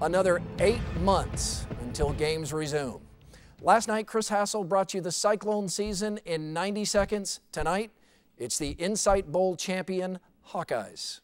Another eight months until games resume. Last night, Chris Hassel brought you the Cyclone season in 90 seconds. Tonight, it's the Insight Bowl champion Hawkeyes.